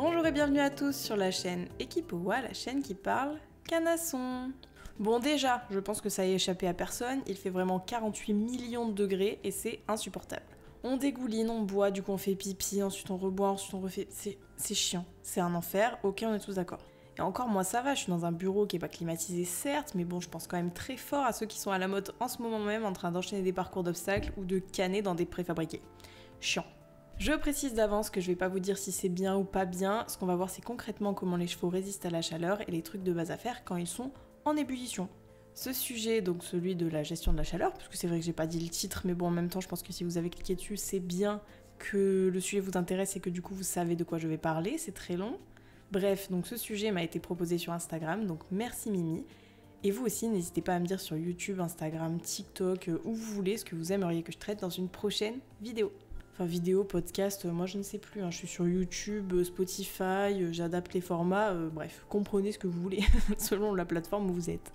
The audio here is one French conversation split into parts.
Bonjour et bienvenue à tous sur la chaîne Equipowa, la chaîne qui parle canasson. Bon déjà, je pense que ça ait échappé à personne, il fait vraiment 48 millions de degrés et c'est insupportable. On dégouline, on boit, du coup on fait pipi, ensuite on reboit, ensuite on refait... C'est chiant, c'est un enfer, ok on est tous d'accord. Et encore moi ça va, je suis dans un bureau qui est pas climatisé certes, mais bon je pense quand même très fort à ceux qui sont à la mode en ce moment même en train d'enchaîner des parcours d'obstacles ou de canner dans des préfabriqués. Chiant. Je précise d'avance que je vais pas vous dire si c'est bien ou pas bien, ce qu'on va voir c'est concrètement comment les chevaux résistent à la chaleur et les trucs de base à faire quand ils sont en ébullition. Ce sujet, donc celui de la gestion de la chaleur, parce que c'est vrai que j'ai pas dit le titre, mais bon en même temps je pense que si vous avez cliqué dessus, c'est bien que le sujet vous intéresse et que du coup vous savez de quoi je vais parler, c'est très long. Bref, donc ce sujet m'a été proposé sur Instagram, donc merci Mimi. Et vous aussi, n'hésitez pas à me dire sur YouTube, Instagram, TikTok, euh, où vous voulez, ce que vous aimeriez que je traite dans une prochaine vidéo. Enfin, vidéo, podcast, euh, moi je ne sais plus. Hein. Je suis sur YouTube, euh, Spotify, euh, j'adapte les formats. bref, comprenez ce que vous voulez selon la plateforme où vous êtes.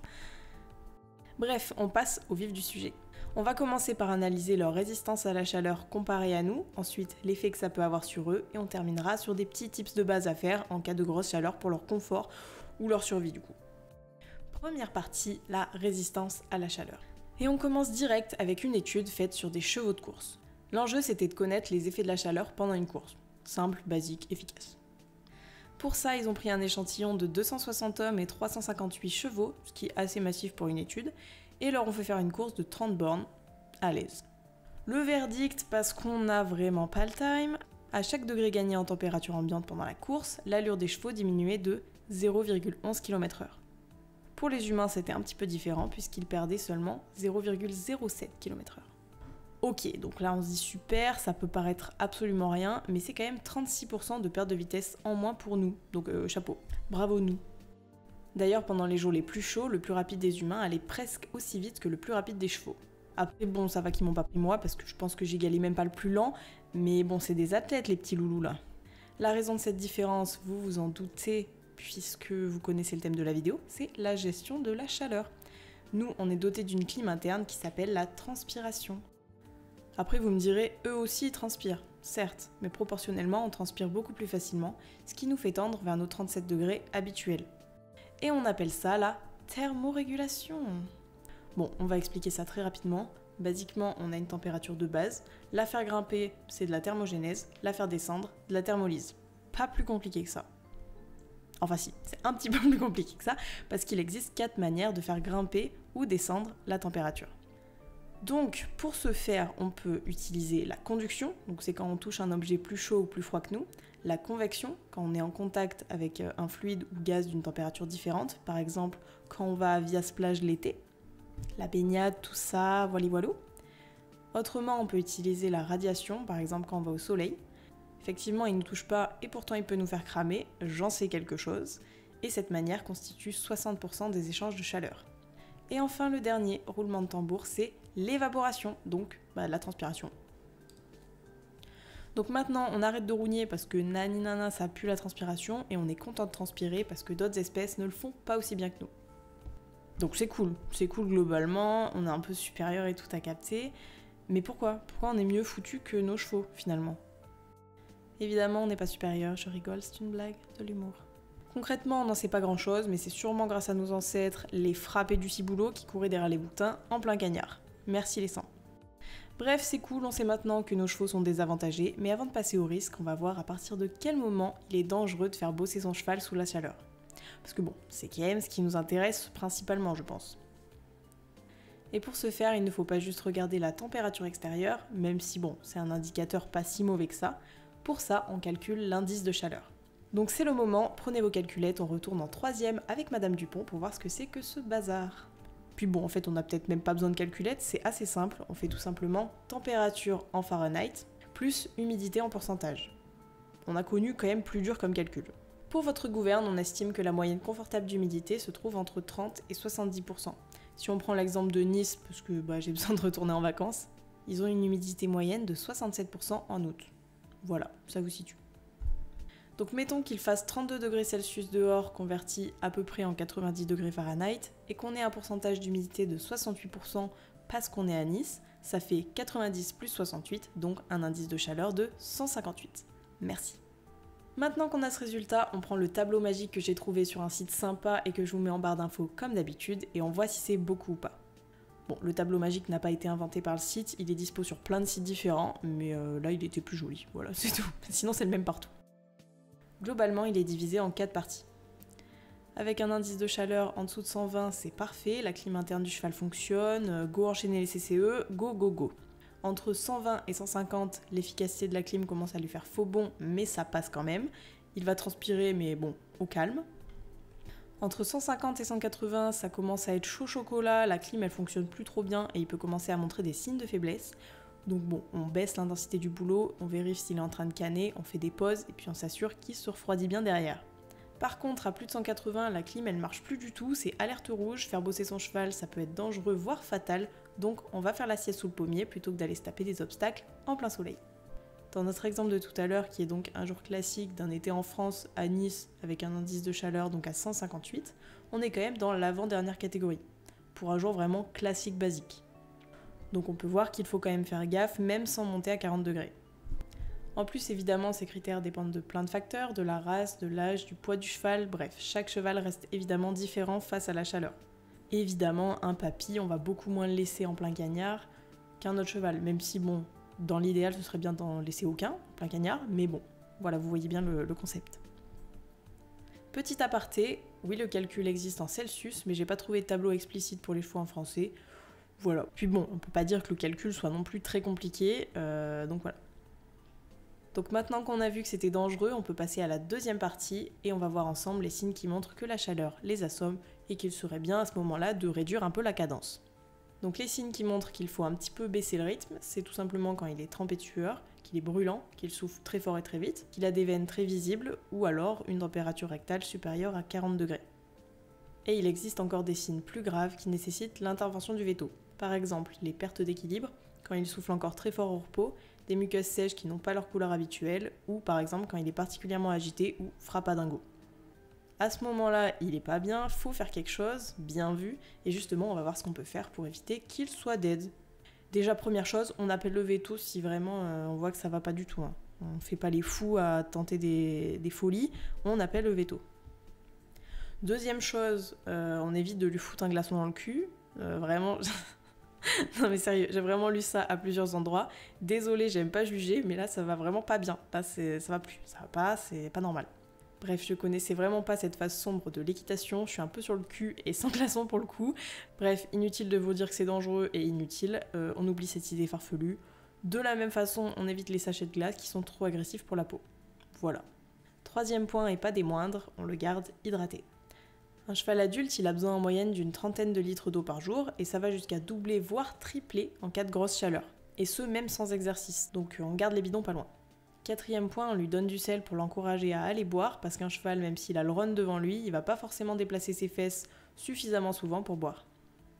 Bref, on passe au vif du sujet. On va commencer par analyser leur résistance à la chaleur comparée à nous, ensuite l'effet que ça peut avoir sur eux, et on terminera sur des petits tips de base à faire en cas de grosse chaleur pour leur confort ou leur survie du coup. Première partie, la résistance à la chaleur. Et on commence direct avec une étude faite sur des chevaux de course. L'enjeu, c'était de connaître les effets de la chaleur pendant une course. Simple, basique, efficace. Pour ça, ils ont pris un échantillon de 260 hommes et 358 chevaux, ce qui est assez massif pour une étude, et leur ont fait faire une course de 30 bornes à l'aise. Le verdict, parce qu'on n'a vraiment pas le time, à chaque degré gagné en température ambiante pendant la course, l'allure des chevaux diminuait de 0,11 km/h. Pour les humains, c'était un petit peu différent puisqu'ils perdaient seulement 0,07 km/h. Ok, donc là on se dit super, ça peut paraître absolument rien, mais c'est quand même 36% de perte de vitesse en moins pour nous. Donc euh, chapeau, bravo nous. D'ailleurs, pendant les jours les plus chauds, le plus rapide des humains allait presque aussi vite que le plus rapide des chevaux. Après, bon, ça va qu'ils m'ont pas pris moi parce que je pense que j'égalais même pas le plus lent, mais bon, c'est des athlètes les petits loulous là. La raison de cette différence, vous vous en doutez, puisque vous connaissez le thème de la vidéo, c'est la gestion de la chaleur. Nous, on est doté d'une clim interne qui s'appelle la transpiration. Après, vous me direz, eux aussi ils transpirent, certes, mais proportionnellement, on transpire beaucoup plus facilement, ce qui nous fait tendre vers nos 37 degrés habituels. Et on appelle ça la thermorégulation. Bon, on va expliquer ça très rapidement. Basiquement, on a une température de base. La faire grimper, c'est de la thermogénèse. La faire descendre, de la thermolyse. Pas plus compliqué que ça. Enfin si, c'est un petit peu plus compliqué que ça, parce qu'il existe quatre manières de faire grimper ou descendre la température. Donc pour ce faire, on peut utiliser la conduction, donc c'est quand on touche un objet plus chaud ou plus froid que nous, la convection, quand on est en contact avec euh, un fluide ou gaz d'une température différente, par exemple quand on va via ce plage l'été, la baignade, tout ça, voilà voilà. Autrement, on peut utiliser la radiation, par exemple quand on va au soleil. Effectivement, il ne nous touche pas et pourtant il peut nous faire cramer, j'en sais quelque chose, et cette manière constitue 60% des échanges de chaleur. Et enfin, le dernier roulement de tambour, c'est l'évaporation, donc bah, la transpiration. Donc maintenant, on arrête de rougner parce que nani nana, ça pue la transpiration et on est content de transpirer parce que d'autres espèces ne le font pas aussi bien que nous. Donc c'est cool, c'est cool globalement, on est un peu supérieur et tout à capter. Mais pourquoi? Pourquoi on est mieux foutu que nos chevaux finalement? Évidemment, on n'est pas supérieur, je rigole, c'est une blague, de l'humour. Concrètement, on n'en sait pas grand chose, mais c'est sûrement grâce à nos ancêtres, les frappés du ciboulot qui couraient derrière les boutins en plein cagnard. Merci les sangs. Bref, c'est cool, on sait maintenant que nos chevaux sont désavantagés, mais avant de passer au risque, on va voir à partir de quel moment il est dangereux de faire bosser son cheval sous la chaleur. Parce que bon, c'est quand même ce qui nous intéresse principalement, je pense. Et pour ce faire, il ne faut pas juste regarder la température extérieure, même si bon, c'est un indicateur pas si mauvais que ça. Pour ça, on calcule l'indice de chaleur. Donc c'est le moment, prenez vos calculettes, on retourne en troisième avec Madame Dupont pour voir ce que c'est que ce bazar. Puis bon, en fait, on n'a peut-être même pas besoin de calculette, c'est assez simple. On fait tout simplement température en Fahrenheit plus humidité en pourcentage. On a connu quand même plus dur comme calcul. Pour votre gouverne, on estime que la moyenne confortable d'humidité se trouve entre 30 et 70%. Si on prend l'exemple de Nice, parce que bah, j'ai besoin de retourner en vacances, ils ont une humidité moyenne de 67% en août. Voilà, ça vous situe. Donc mettons qu'il fasse 32 degrés Celsius dehors converti à peu près en 90 degrés Fahrenheit et qu'on ait un pourcentage d'humidité de 68% parce qu'on est à Nice, ça fait 90 plus 68, donc un indice de chaleur de 158. Merci. Maintenant qu'on a ce résultat, on prend le tableau magique que j'ai trouvé sur un site sympa et que je vous mets en barre d'infos comme d'habitude et on voit si c'est beaucoup ou pas. Bon, le tableau magique n'a pas été inventé par le site, il est dispo sur plein de sites différents, mais euh, là il était plus joli, voilà, c'est tout. Sinon c'est le même partout. Globalement, il est divisé en 4 parties. Avec un indice de chaleur en dessous de 120, c'est parfait, la clim interne du cheval fonctionne, euh, go enchaîner les CCE, go go go. Entre 120 et 150, l'efficacité de la clim commence à lui faire faux bon, mais ça passe quand même. Il va transpirer, mais bon, au calme. Entre 150 et 180, ça commence à être chaud chocolat, la clim elle fonctionne plus trop bien et il peut commencer à montrer des signes de faiblesse. Donc bon, on baisse l'intensité du boulot, on vérifie s'il est en train de canner, on fait des pauses et puis on s'assure qu'il se refroidit bien derrière. Par contre, à plus de 180, la clim elle marche plus du tout, c'est alerte rouge, faire bosser son cheval ça peut être dangereux voire fatal, donc on va faire la sieste sous le pommier plutôt que d'aller se taper des obstacles en plein soleil. Dans notre exemple de tout à l'heure, qui est donc un jour classique d'un été en France à Nice avec un indice de chaleur donc à 158, on est quand même dans l'avant-dernière catégorie, pour un jour vraiment classique basique. Donc on peut voir qu'il faut quand même faire gaffe même sans monter à 40 degrés. En plus, évidemment, ces critères dépendent de plein de facteurs, de la race, de l'âge, du poids du cheval, bref, chaque cheval reste évidemment différent face à la chaleur. Évidemment, un papy, on va beaucoup moins le laisser en plein cagnard qu'un autre cheval, même si bon, dans l'idéal, ce serait bien d'en laisser aucun, plein cagnard, mais bon, voilà, vous voyez bien le, concept. Petit aparté, oui, le calcul existe en Celsius, mais j'ai pas trouvé de tableau explicite pour les chevaux en français. Voilà. Puis bon, on peut pas dire que le calcul soit non plus très compliqué, euh, donc voilà. Donc maintenant qu'on a vu que c'était dangereux, on peut passer à la deuxième partie et on va voir ensemble les signes qui montrent que la chaleur les assomme et qu'il serait bien à ce moment-là de réduire un peu la cadence. Donc les signes qui montrent qu'il faut un petit peu baisser le rythme, c'est tout simplement quand il est trempé de qu'il est brûlant, qu'il souffle très fort et très vite, qu'il a des veines très visibles ou alors une température rectale supérieure à 40 degrés. Et il existe encore des signes plus graves qui nécessitent l'intervention du veto. Par exemple, les pertes d'équilibre, quand il souffle encore très fort au repos, des muqueuses sèches qui n'ont pas leur couleur habituelle, ou par exemple quand il est particulièrement agité ou frappe à dingo à ce moment-là, il est pas bien, faut faire quelque chose, bien vu, et justement, on va voir ce qu'on peut faire pour éviter qu'il soit dead. Déjà, première chose, on appelle le veto si vraiment euh, on voit que ça va pas du tout. Hein. On fait pas les fous à tenter des, folies, on appelle le veto. Deuxième chose, euh, on évite de lui foutre un glaçon dans le cul. Euh, vraiment. non mais sérieux, j'ai vraiment lu ça à plusieurs endroits. Désolée, j'aime pas juger, mais là ça va vraiment pas bien. Là ça va plus, ça va pas, c'est pas normal. Bref, je connaissais vraiment pas cette phase sombre de l'équitation, je suis un peu sur le cul et sans glaçon pour le coup. Bref, inutile de vous dire que c'est dangereux et inutile, euh, on oublie cette idée farfelue. De la même façon, on évite les sachets de glace qui sont trop agressifs pour la peau. Voilà. Troisième point et pas des moindres, on le garde hydraté. Un cheval adulte, il a besoin en moyenne d'une trentaine de litres d'eau par jour et ça va jusqu'à doubler voire tripler en cas de grosse chaleur. Et ce même sans exercice, donc on garde les bidons pas loin. Quatrième point, on lui donne du sel pour l'encourager à aller boire, parce qu'un cheval, même s'il a le run devant lui, il va pas forcément déplacer ses fesses suffisamment souvent pour boire.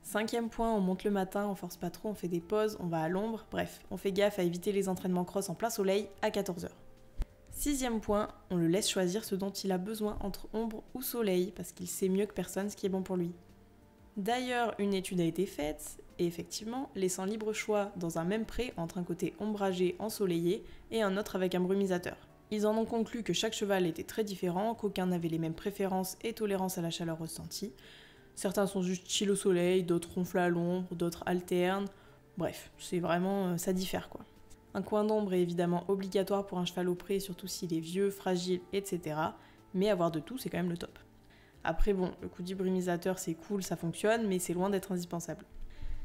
Cinquième point, on monte le matin, on force pas trop, on fait des pauses, on va à l'ombre, bref, on fait gaffe à éviter les entraînements cross en plein soleil à 14h. Sixième point, on le laisse choisir ce dont il a besoin entre ombre ou soleil, parce qu'il sait mieux que personne ce qui est bon pour lui. D'ailleurs, une étude a été faite, et effectivement, laissant libre choix dans un même pré entre un côté ombragé ensoleillé et un autre avec un brumisateur. Ils en ont conclu que chaque cheval était très différent, qu'aucun n'avait les mêmes préférences et tolérances à la chaleur ressentie. Certains sont juste chill au soleil, d'autres ronflent à l'ombre, d'autres alternent. Bref, c'est vraiment. Euh, ça diffère quoi. Un coin d'ombre est évidemment obligatoire pour un cheval au pré, surtout s'il est vieux, fragile, etc. Mais avoir de tout, c'est quand même le top. Après, bon, le coup brumisateur, c'est cool, ça fonctionne, mais c'est loin d'être indispensable.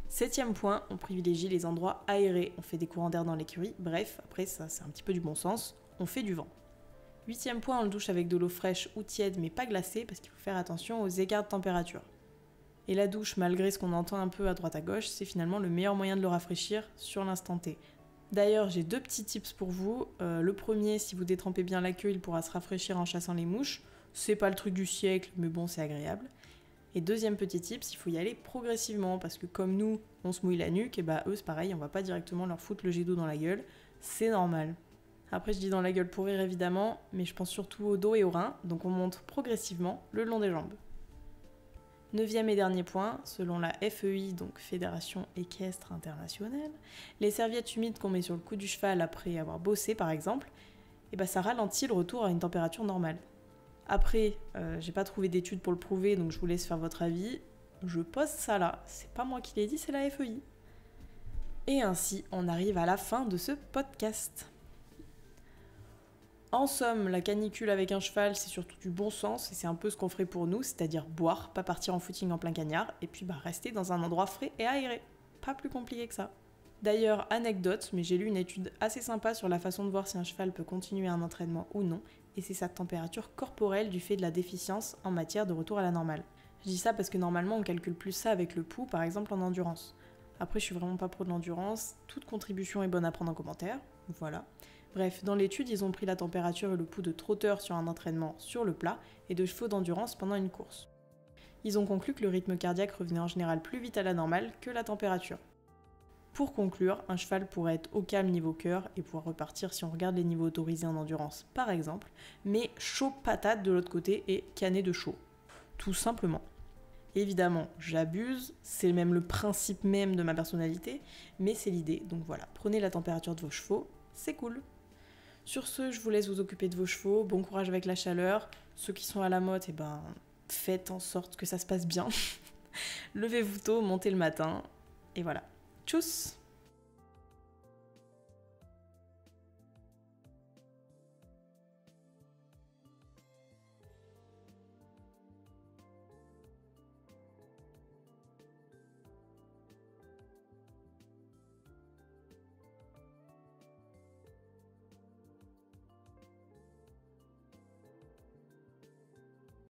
Septième point, on privilégie les endroits aérés. On fait des courants d'air dans l'écurie. Bref, après, ça, c'est un petit peu du bon sens. On fait du vent. Huitième point, on le douche avec de l'eau fraîche ou tiède, mais pas glacée, parce qu'il faut faire attention aux écarts de température. Et la douche, malgré ce qu'on entend un peu à droite à gauche, c'est finalement le meilleur moyen de le rafraîchir sur l'instant T. D'ailleurs, j'ai deux petits tips pour vous. Euh, le premier, si vous détrempez bien la queue, il pourra se rafraîchir en chassant les mouches. C'est pas le truc du siècle, mais bon, c'est agréable. Et deuxième petit tip, il faut y aller progressivement parce que comme nous, on se mouille la nuque, et bah eux c'est pareil, on va pas directement leur foutre le jet d'eau dans la gueule, c'est normal. Après je dis dans la gueule pour rire évidemment, mais je pense surtout au dos et aux reins, donc on monte progressivement le long des jambes. Neuvième et dernier point, selon la FEI, donc Fédération équestre internationale, les serviettes humides qu'on met sur le cou du cheval après avoir bossé par exemple, et bah ça ralentit le retour à une température normale. Après, euh, j'ai pas trouvé d'études pour le prouver, donc je vous laisse faire votre avis. Je pose ça là, c'est pas moi qui l'ai dit, c'est la FEI. Et ainsi, on arrive à la fin de ce podcast. En somme, la canicule avec un cheval, c'est surtout du bon sens et c'est un peu ce qu'on ferait pour nous, c'est-à-dire boire, pas partir en footing en plein cagnard et puis bah, rester dans un endroit frais et aéré. Pas plus compliqué que ça. D'ailleurs, anecdote, mais j'ai lu une étude assez sympa sur la façon de voir si un cheval peut continuer un entraînement ou non, et c'est sa température corporelle du fait de la déficience en matière de retour à la normale. Je dis ça parce que normalement on calcule plus ça avec le pouls, par exemple en endurance. Après, je suis vraiment pas pro de l'endurance, toute contribution est bonne à prendre en commentaire, voilà. Bref, dans l'étude, ils ont pris la température et le pouls de trotteurs sur un entraînement sur le plat et de chevaux d'endurance pendant une course. Ils ont conclu que le rythme cardiaque revenait en général plus vite à la normale que la température. Pour conclure, un cheval pourrait être au calme niveau cœur et pouvoir repartir si on regarde les niveaux autorisés en endurance par exemple, mais chaud patate de l'autre côté et cané de chaud. Tout simplement. Évidemment, j'abuse, c'est même le principe même de ma personnalité, mais c'est l'idée, donc voilà, prenez la température de vos chevaux, c'est cool. Sur ce, je vous laisse vous occuper de vos chevaux. Bon courage avec la chaleur. Ceux qui sont à la motte, eh ben, faites en sorte que ça se passe bien. Levez-vous tôt, montez le matin. Et voilà. Tchuss